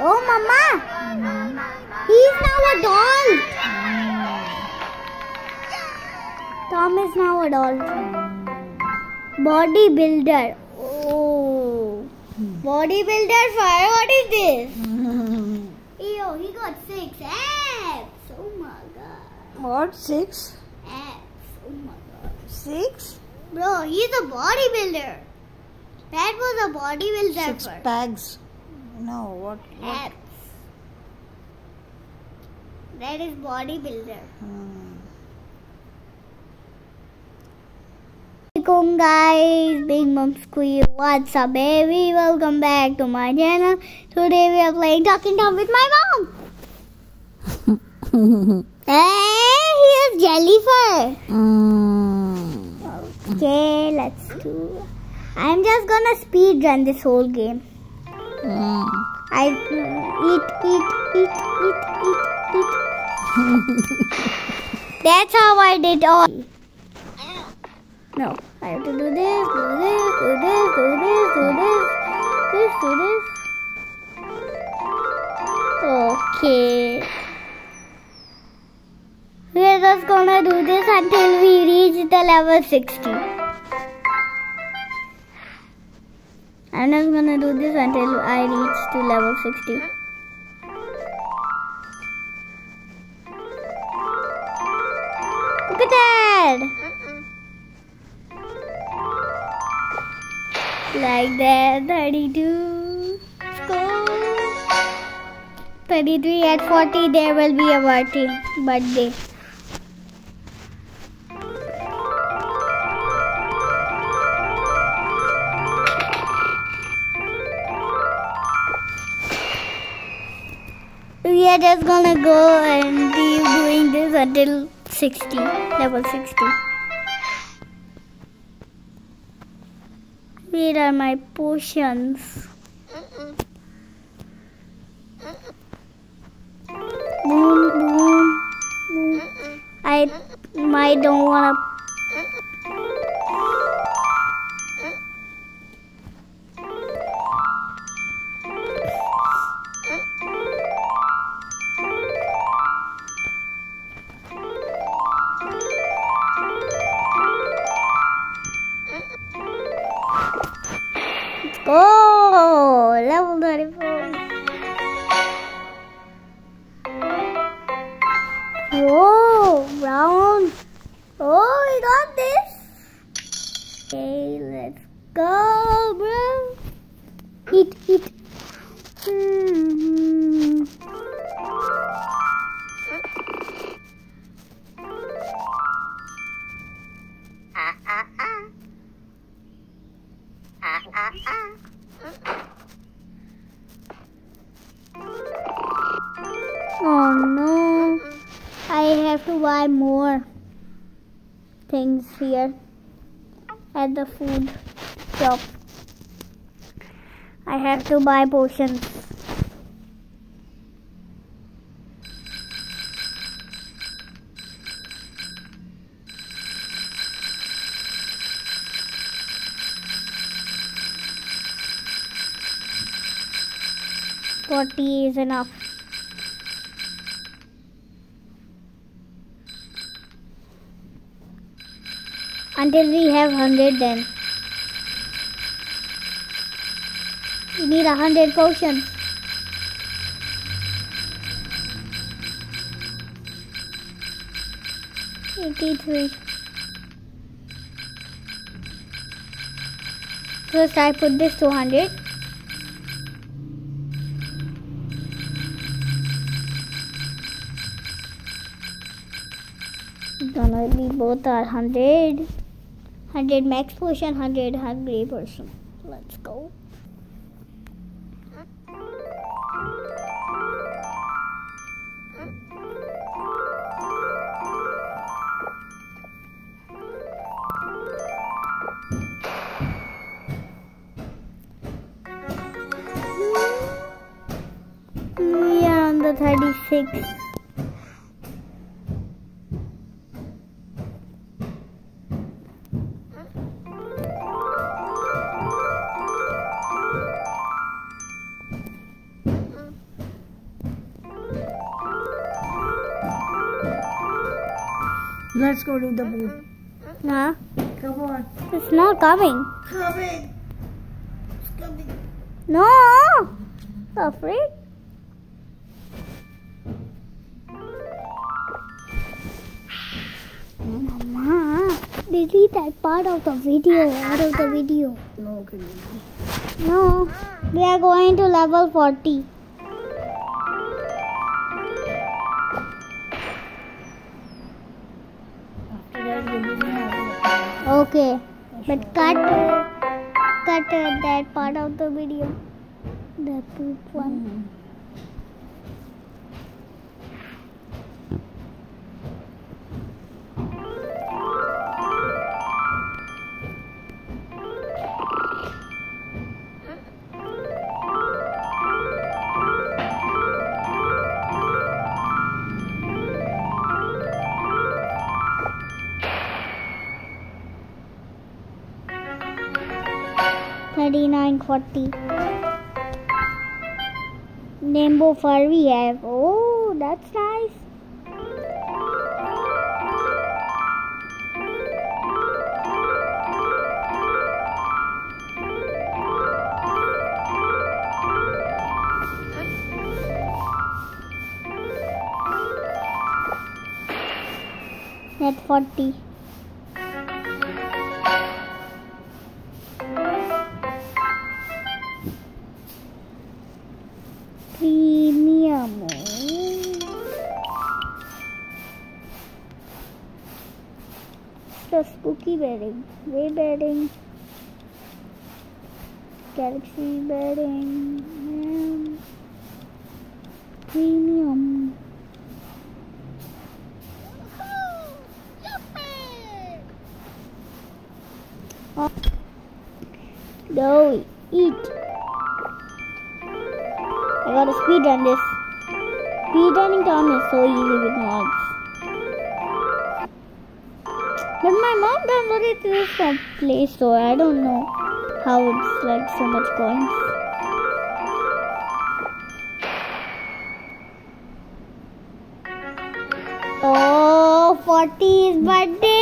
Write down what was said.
Oh, Mama! He's now a doll! Tom is now a doll. Bodybuilder. Oh. Bodybuilder fire. What is this? Ew, he got six abs. Oh my god. what? Six? Abs. Oh my god. Six? Bro, he's a bodybuilder. That was a bodybuilder Six bags. No, what? what? Abs. That is bodybuilder. Hmm. Welcome guys, Big Mom Squeal. What's up, baby? Welcome back to my channel. Today we are playing Talking Tom with my mom. Hey, here's Jellyfur. Mm. Okay, let's do. I'm just gonna speed run this whole game. I eat, eat, eat, eat, eat, eat. That's how I did all. No, I have to do this, do this, do this, do this, do this, this, do this. Okay. We're just gonna do this until we reach the level 60. I'm just gonna do this until I reach to level 60. Look at that! Like that, 32. Let's 33 at 40, there will be a birthday. birthday. We are just gonna go and be doing this until 60, level 60. Where are my potions? Boom, boom, boom. I might don't wanna. Go! Level 34. Whoa, brown. Oh, we got this. Okay, let's go, bro. Eat, eat. Hmm. I have to buy more things here at the food shop. I have to buy potions. Forty is enough. Until we have 100 then. We need 100 potions. Eighty-three. First I put this to 100. Gonna be both are 100. 100 max potion, 100 hungry person. Let's go. We are on the 36. Let's go to the uh-huh. booth. No. Come on. it's not coming. Coming. It's coming. No! Afraid? Mama, delete that part of the video, out of the video. No, can you? No, we are going to level 40. Okay, but cut cut uh, that part of the video. The poop one. Mm -hmm. 3940. Nimbo fur we have. Oh, that's nice. Net 40. Spooky bedding. Way bedding. Galaxy bedding. Um, premium. Oh. Go eat. I gotta speed run this. Speed running Tom is so easy with mods. But my mom downloaded this from Play Store. I don't know how it's like so much coins. Oh, 40's birthday!